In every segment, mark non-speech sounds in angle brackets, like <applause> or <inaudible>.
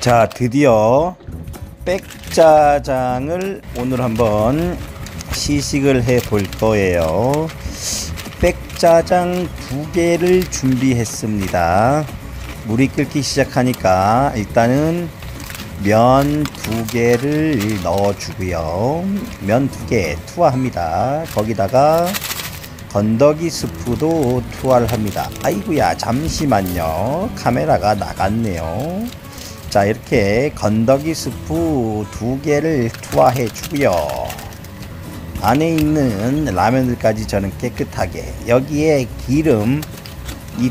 자 드디어 백짜장을 오늘 한번 시식을 해 볼 거예요. 백짜장 두 개를 준비했습니다. 물이 끓기 시작하니까 일단은 면 두 개를 넣어 주고요. 면 두 개 투하합니다. 거기다가 건더기 스프도 투하를 합니다. 아이구야 잠시만요. 카메라가 나갔네요 자 이렇게 건더기 스프 두 개를 투하해 주고요. 안에 있는 라면들까지 저는 깨끗하게. 여기에 기름이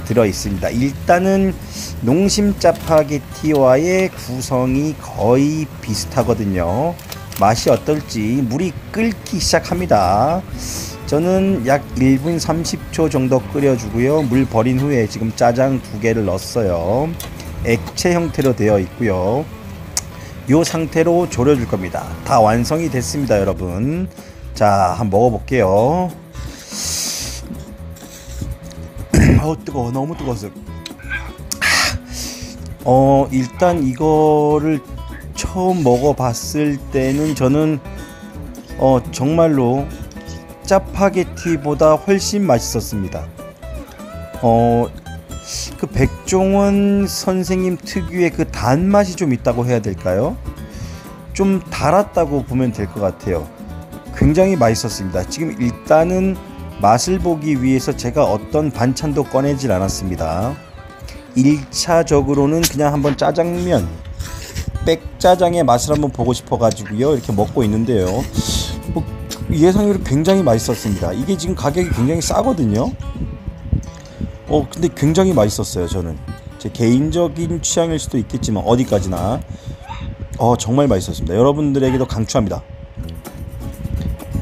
들어 있습니다. 일단은 농심 짜파게티와의 구성이 거의 비슷하거든요. 맛이 어떨지 물이 끓기 시작합니다. 저는 약 1분 30초 정도 끓여주고요. 물 버린 후에 지금 짜장 두 개를 넣었어요 액체 형태로 되어 있고요. 이 상태로 졸여 줄 겁니다. 다 완성이 됐습니다 여러분. 자 한번 먹어 볼게요. <clears throat> 어 뜨거워. 너무 뜨거워서 어 일단 이거를 처음 먹어 봤을 때는 저는 어 정말로 짜파게티보다 훨씬 맛있었습니다. 어 그 백종원 선생님 특유의 그 단맛이 좀 있다고 해야 될까요? 좀 달았다고 보면 될 것 같아요. 굉장히 맛있었습니다. 지금 일단은 맛을 보기 위해서 제가 어떤 반찬도 꺼내질 않았습니다. 1차적으로는 그냥 한번 짜장면, 백짜장의 맛을 한번 보고 싶어 가지고요. 이렇게 먹고 있는데요. 뭐 예상외로 굉장히 맛있었습니다. 이게 지금 가격이 굉장히 싸거든요. 어 근데 굉장히 맛있었어요 저는. 제 개인적인 취향일 수도 있겠지만 어디까지나. 어 정말 맛있었습니다. 여러분들에게도 강추합니다.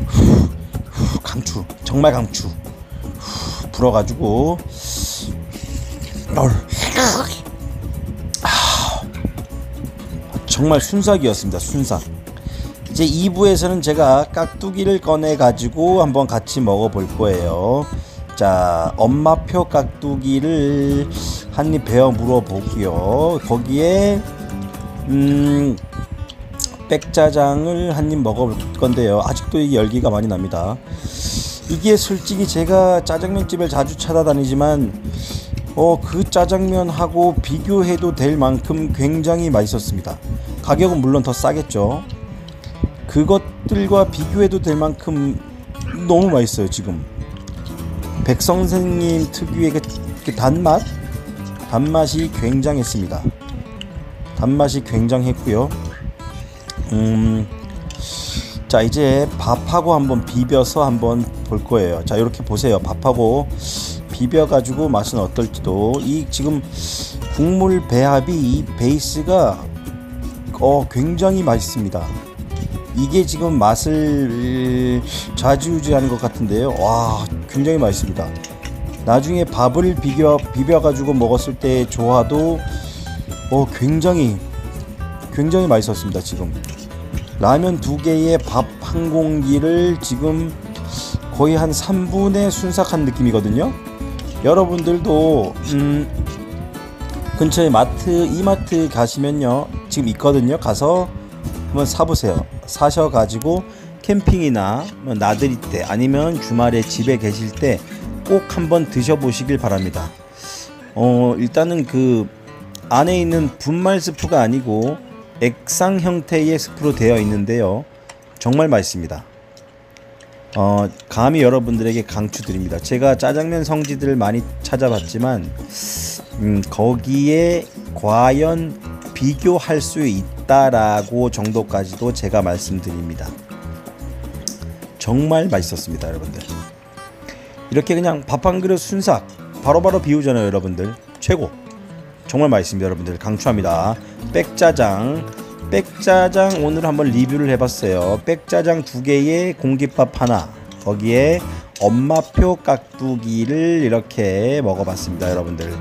후, 후, 강추. 정말 강추. 후, 불어가지고. 얼. 아, 정말 순삭이었습니다 순삭. 이제 2부에서는 제가 깍두기를 꺼내 가지고 한번 같이 먹어 볼 거예요 자 엄마표 깍두기를 한 입 베어 물어보고요. 거기에 음 백짜장을 한 입 먹어볼 건데요. 아직도 이 열기가 많이 납니다. 이게 솔직히 제가 짜장면집을 자주 찾아다니지만 어 그 짜장면하고 비교해도 될 만큼 굉장히 맛있었습니다. 가격은 물론 더 싸겠죠. 그것들과 비교해도 될 만큼 너무 맛있어요 지금 백 선생님 특유의 그, 그 단맛? 단맛이 굉장했습니다. 단맛이 굉장했고요. 음, 자 이제 밥하고 한번 비벼서 한번 볼 거예요. 자 이렇게 보세요. 밥하고 비벼 가지고 맛은 어떨지도. 이 지금 국물 배합이 이 베이스가 어 굉장히 맛있습니다. 이게 지금 맛을 좌지우지하는 것 같은데요. 와, 굉장히 맛있습니다. 나중에 밥을 비벼 비벼 가지고 먹었을 때 조화도 어 굉장히 굉장히 맛있었습니다. 지금 라면 두 개에 밥 한 공기를 지금 거의 한 3분의 순삭한 느낌이거든요. 여러분들도 음 근처에 마트 이마트 가시면요 지금 있거든요. 가서 한번 사보세요. 사셔가지고 캠핑이나 뭐 나들이 때 아니면 주말에 집에 계실 때 꼭 한번 드셔보시길 바랍니다. 어 일단은 그 안에 있는 분말 스프가 아니고 액상 형태의 스프로 되어 있는데요. 정말 맛있습니다. 어 감히 여러분들에게 강추드립니다. 제가 짜장면 성지들을 많이 찾아봤지만 음, 거기에 과연 비교할 수 있다라고 정도까지도 제가 말씀드립니다. 정말 맛있었습니다, 여러분들. 이렇게 그냥 밥 한 그릇 순삭 바로바로 비우잖아요, 여러분들. 최고. 정말 맛있습니다, 여러분들. 강추합니다. 백짜장. 백짜장 오늘 한번 리뷰를 해봤어요. 백짜장 두 개에 공깃밥 하나. 거기에 엄마표 깍두기를 이렇게 먹어봤습니다, 여러분들.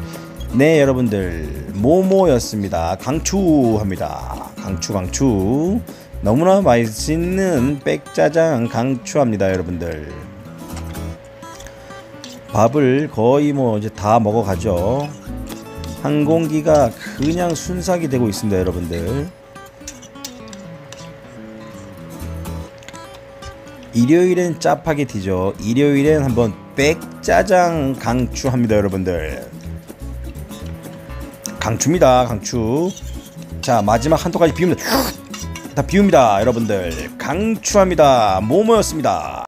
네 여러분들 모모였습니다 강추합니다 강추 강추 너무나 맛있는 백짜장 강추합니다 여러분들. 밥을 거의 뭐 이제 다 먹어가죠. 항공기가 그냥 순삭이 되고 있습니다 여러분들. 일요일엔 짜파게티죠. 일요일엔 한번 백짜장 강추합니다 여러분들. 강추입니다 강추. 자 마지막 한 토까지 비웁니다 다 비웁니다 여러분들. 강추합니다. 모모였습니다